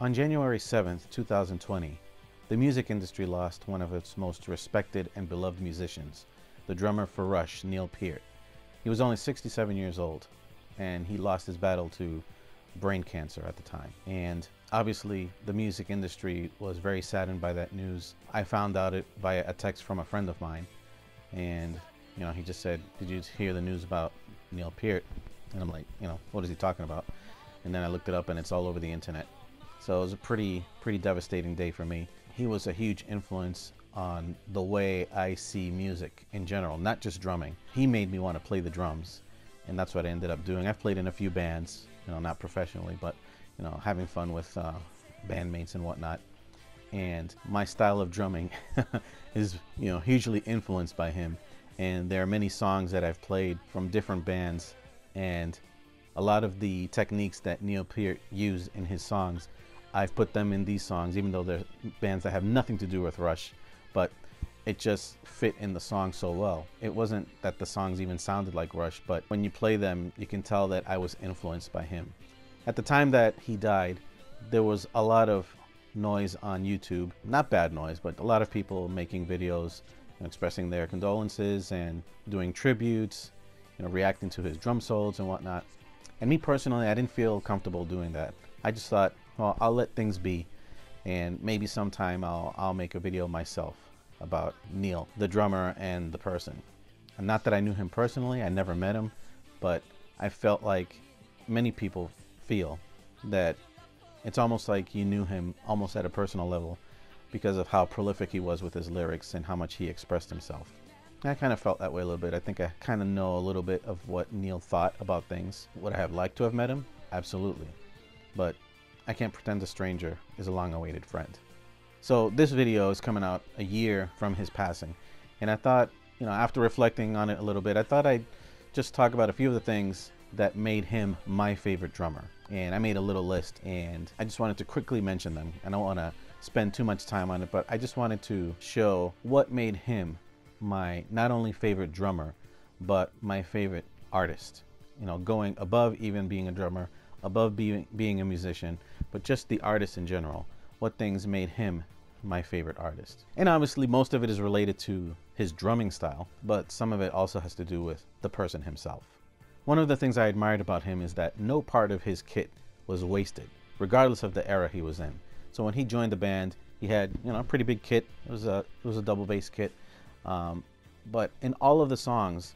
On January 7th, 2020, the music industry lost one of its most respected and beloved musicians, the drummer for Rush, Neil Peart. He was only 67 years old, and he lost his battle to brain cancer at the time. And obviously, the music industry was very saddened by that news. I found out it via a text from a friend of mine, and you know, he just said, "Did you hear the news about Neil Peart?" And I'm like, you know, what is he talking about? And then I looked it up, and it's all over the internet. So it was a pretty, pretty devastating day for me. He was a huge influence on the way I see music in general, not just drumming. He made me want to play the drums, and that's what I ended up doing. I've played in a few bands, you know, not professionally, but you know, having fun with uh, bandmates and whatnot. And my style of drumming is, you know, hugely influenced by him. And there are many songs that I've played from different bands, and a lot of the techniques that Neil Peart used in his songs I've put them in these songs, even though they're bands that have nothing to do with Rush, but it just fit in the song so well. It wasn't that the songs even sounded like Rush, but when you play them, you can tell that I was influenced by him. At the time that he died, there was a lot of noise on YouTube. Not bad noise, but a lot of people making videos expressing their condolences and doing tributes, you know, reacting to his drum solos and whatnot. And me personally, I didn't feel comfortable doing that. I just thought well, I'll let things be, and maybe sometime I'll I'll make a video myself about Neil, the drummer and the person. And not that I knew him personally, I never met him, but I felt like many people feel that it's almost like you knew him almost at a personal level because of how prolific he was with his lyrics and how much he expressed himself. I kind of felt that way a little bit. I think I kind of know a little bit of what Neil thought about things. Would I have liked to have met him? Absolutely. But I Can't Pretend a Stranger is a long awaited friend. So this video is coming out a year from his passing. And I thought, you know, after reflecting on it a little bit, I thought I'd just talk about a few of the things that made him my favorite drummer. And I made a little list and I just wanted to quickly mention them. I don't want to spend too much time on it, but I just wanted to show what made him my not only favorite drummer, but my favorite artist. You know, going above even being a drummer, above being, being a musician, but just the artist in general. What things made him my favorite artist. And obviously, most of it is related to his drumming style, but some of it also has to do with the person himself. One of the things I admired about him is that no part of his kit was wasted, regardless of the era he was in. So when he joined the band, he had you know a pretty big kit. It was a it was a double bass kit, um, but in all of the songs,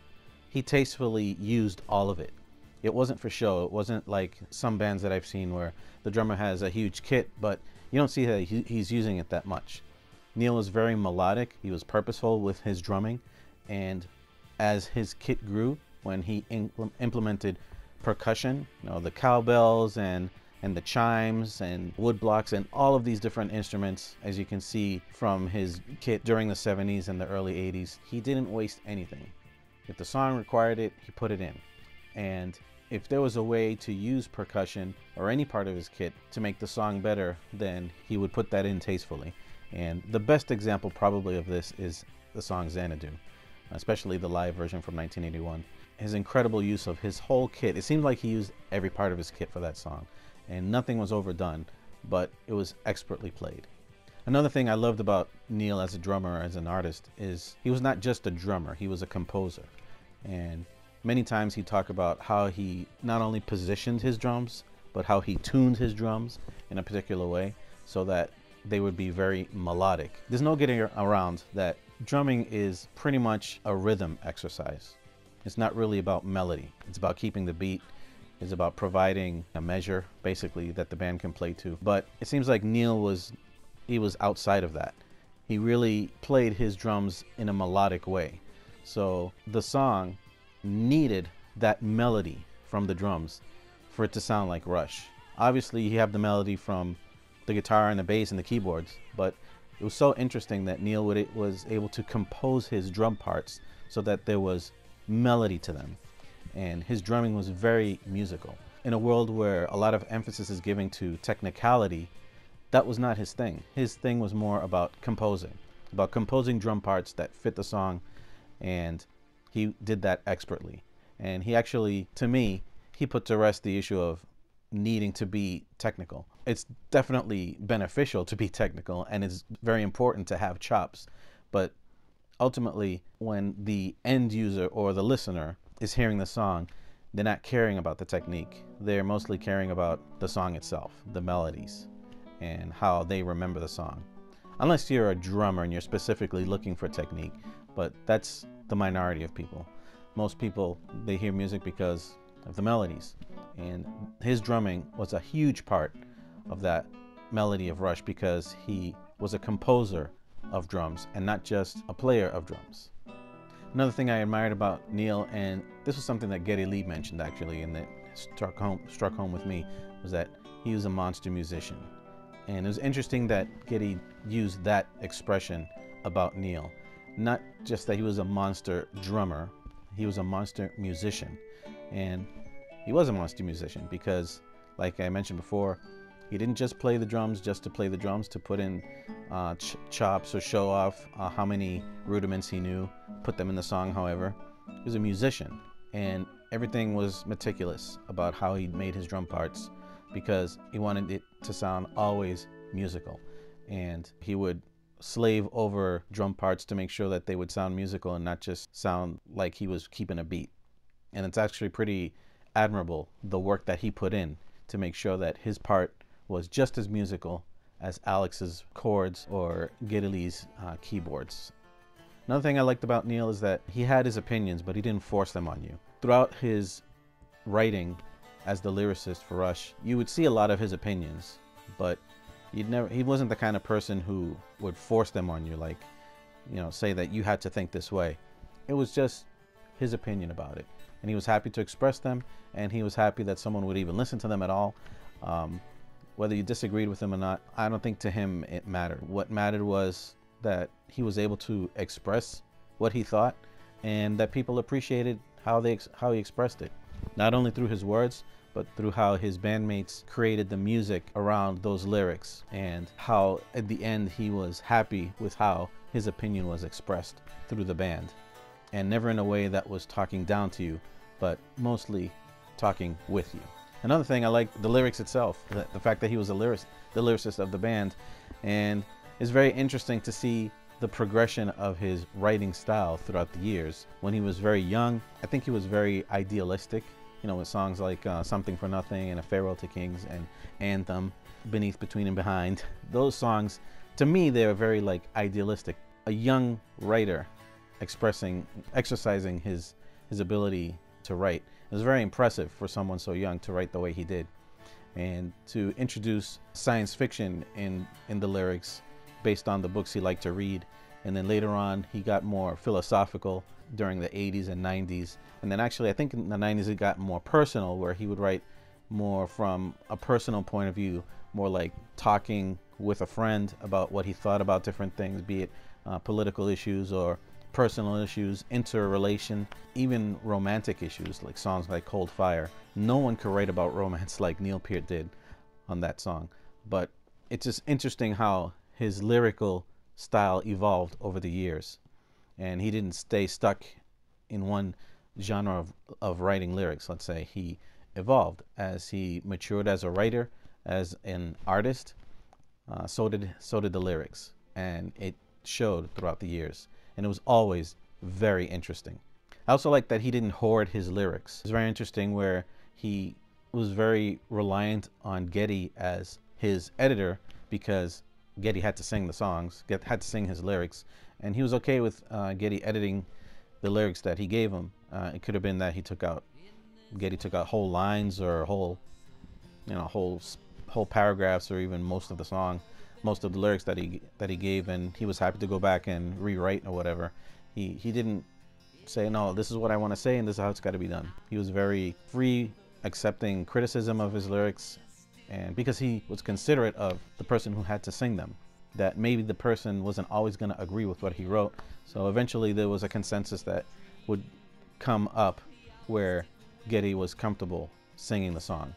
he tastefully used all of it it wasn't for show. It wasn't like some bands that I've seen where the drummer has a huge kit, but you don't see that he's using it that much. Neil was very melodic. He was purposeful with his drumming, and as his kit grew, when he impl implemented percussion, you know, the cowbells and and the chimes and wood blocks and all of these different instruments, as you can see from his kit during the 70s and the early 80s, he didn't waste anything. If the song required it, he put it in. And if there was a way to use percussion or any part of his kit to make the song better, then he would put that in tastefully. And the best example probably of this is the song Xanadu, especially the live version from 1981. His incredible use of his whole kit. It seemed like he used every part of his kit for that song, and nothing was overdone, but it was expertly played. Another thing I loved about Neil as a drummer, as an artist, is he was not just a drummer, he was a composer. And Many times he talked about how he not only positioned his drums, but how he tuned his drums in a particular way so that they would be very melodic. There's no getting around that drumming is pretty much a rhythm exercise. It's not really about melody. It's about keeping the beat. It's about providing a measure, basically, that the band can play to. But it seems like Neil was, he was outside of that. He really played his drums in a melodic way. So the song needed that melody from the drums for it to sound like Rush. Obviously, you have the melody from the guitar and the bass and the keyboards, but it was so interesting that Neil was able to compose his drum parts so that there was melody to them. And his drumming was very musical. In a world where a lot of emphasis is given to technicality, that was not his thing. His thing was more about composing, about composing drum parts that fit the song and he did that expertly. And he actually, to me, he put to rest the issue of needing to be technical. it's definitely beneficial to be technical and it's very important to have chops. But ultimately, when the end user or the listener is hearing the song, they're not caring about the technique. They're mostly caring about the song itself, the melodies, and how they remember the song. Unless you're a drummer and you're specifically looking for technique, but that's the minority of people. Most people, they hear music because of the melodies. And his drumming was a huge part of that melody of Rush because he was a composer of drums and not just a player of drums. Another thing I admired about Neil, and this was something that Geddy Lee mentioned actually, and that struck home struck home with me, was that he was a monster musician. And it was interesting that Geddy used that expression about Neil. Not just that he was a monster drummer, he was a monster musician. And he was a monster musician because, like I mentioned before, he didn't just play the drums just to play the drums, to put in uh, ch chops or show off uh, how many rudiments he knew, put them in the song, however. He was a musician, and everything was meticulous about how he made his drum parts because he wanted it to sound always musical. And he would slave over drum parts to make sure that they would sound musical and not just sound like he was keeping a beat. And it's actually pretty admirable the work that he put in to make sure that his part was just as musical as Alex's chords or Geddy uh, keyboards. Another thing I liked about Neil is that he had his opinions, but he didn't force them on you. Throughout his writing as the lyricist for Rush, you would see a lot of his opinions, but you'd never he wasn't the kind of person who would force them on you like, you know, say that you had to think this way. It was just his opinion about it. And he was happy to express them, and he was happy that someone would even listen to them at all. Um, whether you disagreed with him or not, I don't think to him it mattered. What mattered was that he was able to express what he thought and that people appreciated how they how he expressed it. Not only through his words, but through how his bandmates created the music around those lyrics and how at the end he was happy with how his opinion was expressed through the band. And never in a way that was talking down to you, but mostly talking with you. Another thing I like the lyrics itself, the, fact that he was a lyric, the lyricist of the band, and it's very interesting to see the progression of his writing style throughout the years. When he was very young, I think he was very idealistic, you know, with songs like uh, Something for Nothing and A Farewell to Kings and Anthem, Beneath, Between and Behind. Those songs, to me, they're very like idealistic. A young writer expressing, exercising his, his ability to write. It was very impressive for someone so young to write the way he did and to introduce science fiction in, in the lyrics based on the books he liked to read. And then later on, he got more philosophical during the 80s and 90s. And then actually, I think in the 90s, it got more personal, where he would write more from a personal point of view, more like talking with a friend about what he thought about different things, be it uh, political issues or personal issues, interrelation, even romantic issues like songs like Cold Fire. No one could write about romance like Neil Peart did on that song. But it's just interesting how his lyrical style evolved over the years. And he didn't stay stuck in one genre of, of writing lyrics, let's say. He evolved as he matured as a writer, as an artist. Uh, so did so did the lyrics, and it showed throughout the years and it was always very interesting. I also like that he didn't hoard his lyrics. It's very interesting where he was very reliant on Geddy as his editor because Geddy had to sing the songs, get, had to sing his lyrics, and he was okay with uh, Geddy editing the lyrics that he gave him. Uh, it could have been that he took out, Geddy took out whole lines or whole, you know, whole whole paragraphs or even most of the song most of the lyrics that he that he gave, and he was happy to go back and rewrite or whatever. He he didn't say no. This is what I want to say, and this is how it's got to be done. He was very free, accepting criticism of his lyrics, and because he was considerate of the person who had to sing them, that maybe the person wasn't always going to agree with what he wrote. So eventually, there was a consensus that would come up where Geddy was comfortable singing the song,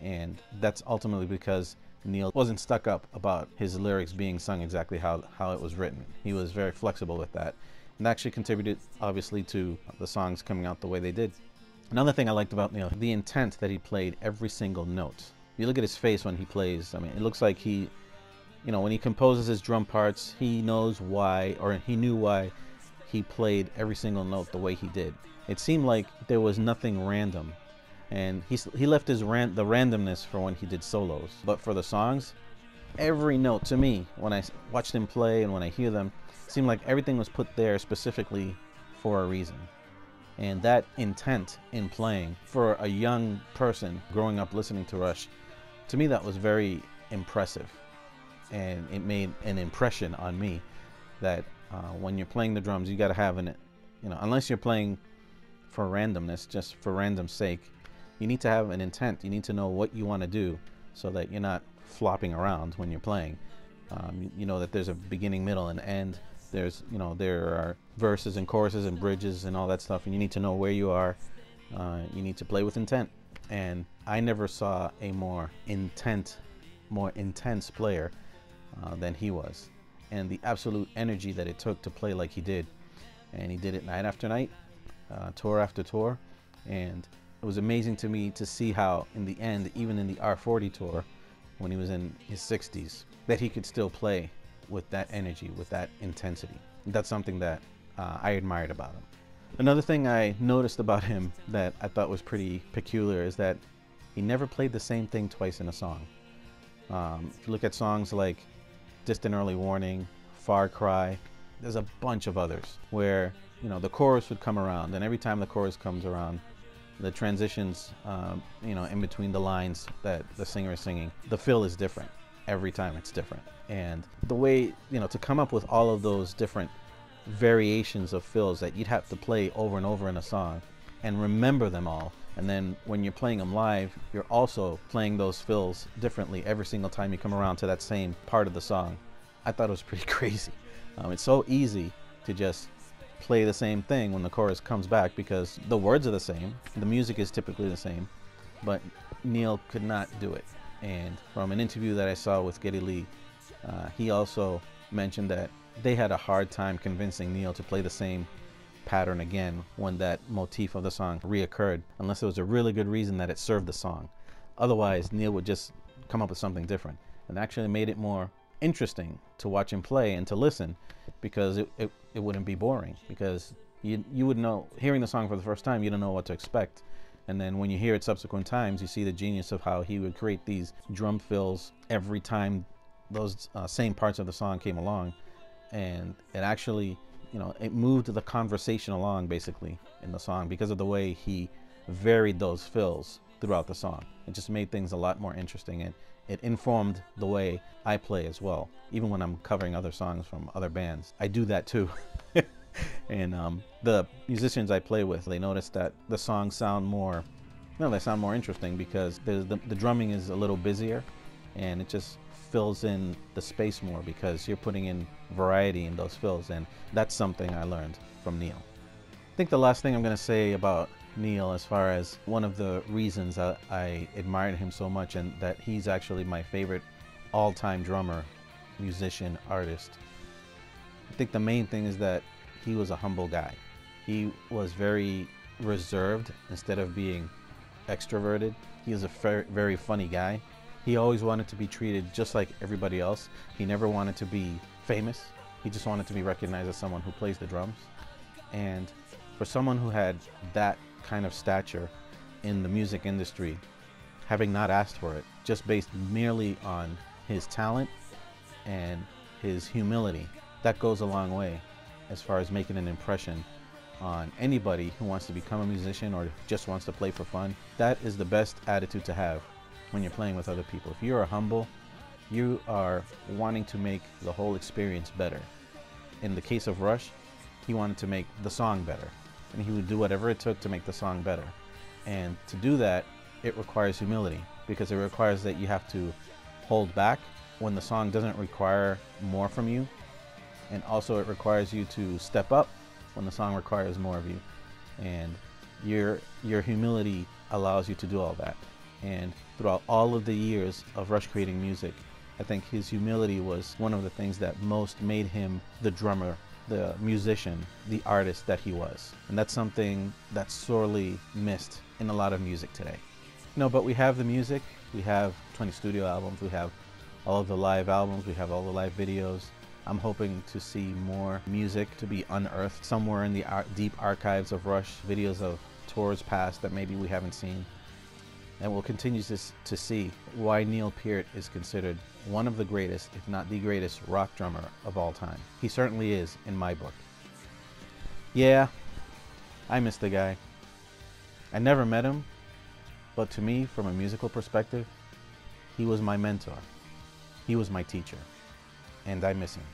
and that's ultimately because Neil wasn't stuck up about his lyrics being sung exactly how, how it was written. He was very flexible with that. And that actually contributed, obviously, to the songs coming out the way they did. Another thing I liked about Neil, the intent that he played every single note. you look at his face when he plays. I mean, it looks like he, you know, when he composes his drum parts, he knows why, or he knew why he played every single note the way he did. It seemed like there was nothing random, and he he left his ran the randomness for when he did solos. But for the songs, every note to me when I watched him play and when I hear them, seemed like everything was put there specifically for a reason. And that intent in playing for a young person growing up listening to Rush, to me that was very impressive. And it made an impression on me that uh, when you're playing the drums, you got to have an, you know, unless you're playing for randomness, just for random sake, you need to have an intent. You need to know what you want to do so that you're not flopping around when you're playing. Um, you know that there's a beginning, middle, and end. There's, you know, there are verses and choruses and bridges and all that stuff, and you need to know where you are. Uh, you need to play with intent. And I never saw a more intent, more intense player uh, than he was, and the absolute energy that it took to play like he did. And he did it night after night, uh, tour after tour, and it was amazing to me to see how, in the end, even in the R40 tour, when he was in his 60s, that he could still play with that energy, with that intensity. That's something that uh, I admired about him. Another thing I noticed about him that I thought was pretty peculiar is that he never played the same thing twice in a song. Um, if you look at songs like Distant Early Warning, Far Cry, there's a bunch of others where you know the chorus would come around, and every time the chorus comes around, the transitions, um, you know, in between the lines that the singer is singing, the feel is different every time. It's different, and the way you know to come up with all of those different variations of fills that you'd have to play over and over in a song, and remember them all. And then when you're playing them live, you're also playing those fills differently every single time you come around to that same part of the song. I thought it was pretty crazy. Um, it's so easy to just play the same thing when the chorus comes back because the words are the same, the music is typically the same, but Neil could not do it. And from an interview that I saw with Geddy Lee, uh, he also mentioned that they had a hard time convincing Neil to play the same pattern again when that motif of the song reoccurred, unless there was a really good reason that it served the song. Otherwise, Neil would just come up with something different. And actually made it more interesting to watch him play and to listen because it, it, it wouldn't be boring because you, you would know hearing the song for the first time you don't know what to expect. And then when you hear it subsequent times you see the genius of how he would create these drum fills every time those uh, same parts of the song came along. And it actually you know it moved the conversation along basically in the song because of the way he varied those fills throughout the song it just made things a lot more interesting and it informed the way I play as well. Even when I'm covering other songs from other bands, I do that too. and um, the musicians I play with, they notice that the songs sound more, no, they sound more interesting because the, the drumming is a little busier and it just fills in the space more because you're putting in variety in those fills. And that's something I learned from Neil. I think the last thing I'm going to say about Neil as far as one of the reasons I, I admired him so much and that he's actually my favorite all-time drummer, musician, artist. I think the main thing is that he was a humble guy. He was very reserved instead of being extroverted. He was a very funny guy. He always wanted to be treated just like everybody else. He never wanted to be famous. He just wanted to be recognized as someone who plays the drums. And for someone who had that kind of stature in the music industry, having not asked for it, just based merely on his talent and his humility, that goes a long way as far as making an impression on anybody who wants to become a musician or just wants to play for fun. That is the best attitude to have when you're playing with other people. If you are humble, you are wanting to make the whole experience better. In the case of Rush, he wanted to make the song better and he would do whatever it took to make the song better. And to do that, it requires humility because it requires that you have to hold back when the song doesn't require more from you. And also, it requires you to step up when the song requires more of you. And your, your humility allows you to do all that. And throughout all of the years of Rush creating music, I think his humility was one of the things that most made him the drummer the musician, the artist that he was. And that's something that's sorely missed in a lot of music today. No, but we have the music. We have 20 studio albums. We have all of the live albums. We have all the live videos. I'm hoping to see more music to be unearthed somewhere in the ar deep archives of Rush, videos of tours past that maybe we haven't seen. And we'll continue to, to see why Neil Peart is considered one of the greatest, if not the greatest, rock drummer of all time. He certainly is in my book. Yeah, I miss the guy. I never met him, but to me, from a musical perspective, he was my mentor. He was my teacher, and I miss him.